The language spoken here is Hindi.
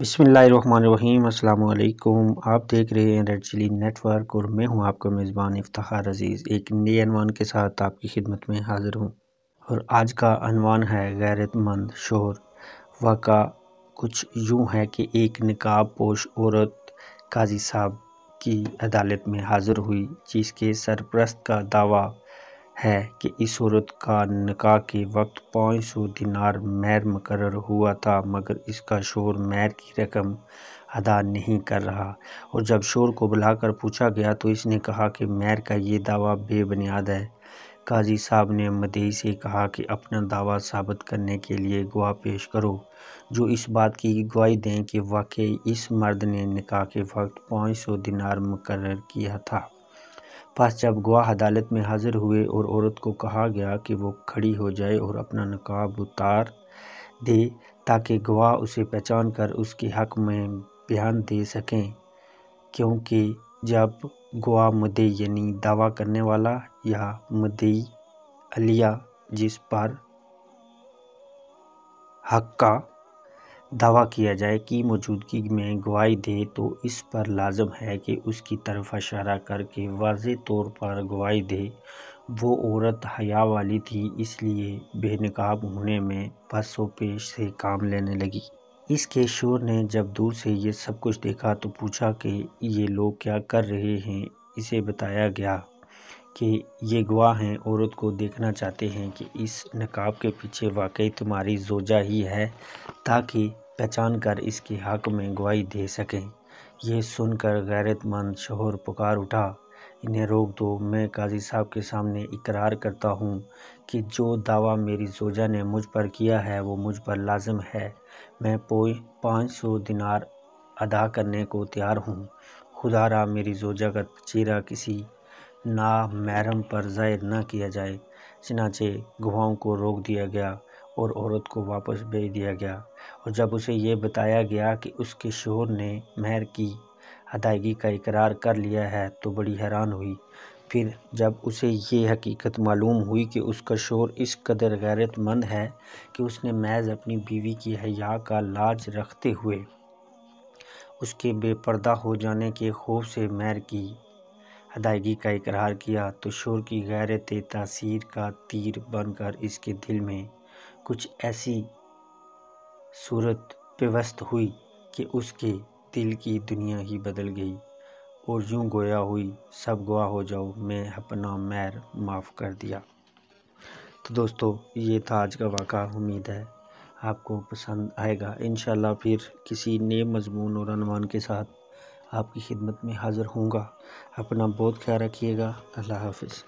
बिसमीम अल्लाम आप देख रहे हैं रेड चिली नेटवर्क और मैं हूँ आपका मेज़बान इफ्तार अज़ीज़। एक नए अनवान के साथ आपकी खिदमत में हाज़िर हूँ। और आज का अनवान है गैरतमंद शोर वाक़ा कुछ यूँ है कि एक निकाब पोश औरत काजी साहब की अदालत में हाज़िर हुई, जिसके सरप्रस्त का दावा है कि इस औरत का निकाह के वक्त पाँच सौ दिनार मैर मुकर हुआ था, मगर इसका शोर मैर की रकम अदा नहीं कर रहा। और जब शोर को बुलाकर पूछा गया तो इसने कहा कि मैर का ये दावा बेबुनियाद है। काजी साहब ने मदई से कहा कि अपना दावा साबित करने के लिए गवाह पेश करो। जो इस बात की गवाही दें कि वाकई इस मर्द ने निकाह के वक्त पाँच सौ दिनार मुकर किया था। पास जब गवाह अदालत में हाजिर हुए और औरत को कहा गया कि वो खड़ी हो जाए और अपना नकाब उतार दे ताकि गवाह उसे पहचान कर उसके हक में बयान दे सकें। क्योंकि जब गवाह मुद्दे यानी दावा करने वाला या मुद्दई अलिया जिस पर हक का दावा किया जाए कि मौजूदगी में गवाही दे तो इस पर लाजम है कि उसकी तरफ़ इशारा करके वाज तौर पर गवाही दे। वो औरत हया वाली थी, इसलिए बेनकाब होने में पसो पेश से काम लेने लगी। इसके शोर ने जब दूर से ये सब कुछ देखा तो पूछा कि ये लोग क्या कर रहे हैं? इसे बताया गया कि ये गवाह हैं औरत को देखना चाहते हैं कि इस नकाब के पीछे वाकई तुम्हारी जोजा ही है, ताकि पहचान कर इसके हक में गवाही दे सकें। यह सुनकर गैरतमंद शोहर पुकार उठा, इन्हें रोक दो, मैं काजी साहब के सामने इकरार करता हूँ कि जो दावा मेरी जोजा ने मुझ पर किया है, वो मुझ पर लाजम है। मैं पोई पाँच सौ दिनार अदा करने को तैयार हूँ। खुदा रहा मेरी जोजा का चेहरा किसी ना महरम पर ज़ाहिर न किया जाए चनाचे गवाहों को रोक दिया गया और औरत को वापस भेज दिया गया। और जब उसे ये बताया गया कि उसके शोहर ने महर की अदायगी का इकरार कर लिया है तो बड़ी हैरान हुई। फिर जब उसे ये हकीकत मालूम हुई कि उसका शोर इस कदर गैरतमंद है कि उसने महज अपनी बीवी की हया का लाज रखते हुए उसके बेपर्दा हो जाने के खौफ से महर की अदायगी का इकरार किया तो शोर की गैरत तासीर का तीर बनकर इसके दिल में कुछ ऐसी सूरत पेवस्त हुई कि उसके दिल की दुनिया ही बदल गई। और यूँ गोया हुई, सब गवा हो जाओ, मैं अपना मैर माफ़ कर दिया। तो दोस्तों, ये था आज का वाक़ा, उम्मीद है आपको पसंद आएगा। इन फिर किसी नए मजमून और अनुमान के साथ। आपकी खिदमत में हाज़िर होंगे अपना बहुत ख्याल रखिएगा। अल्लाह हाफिज़।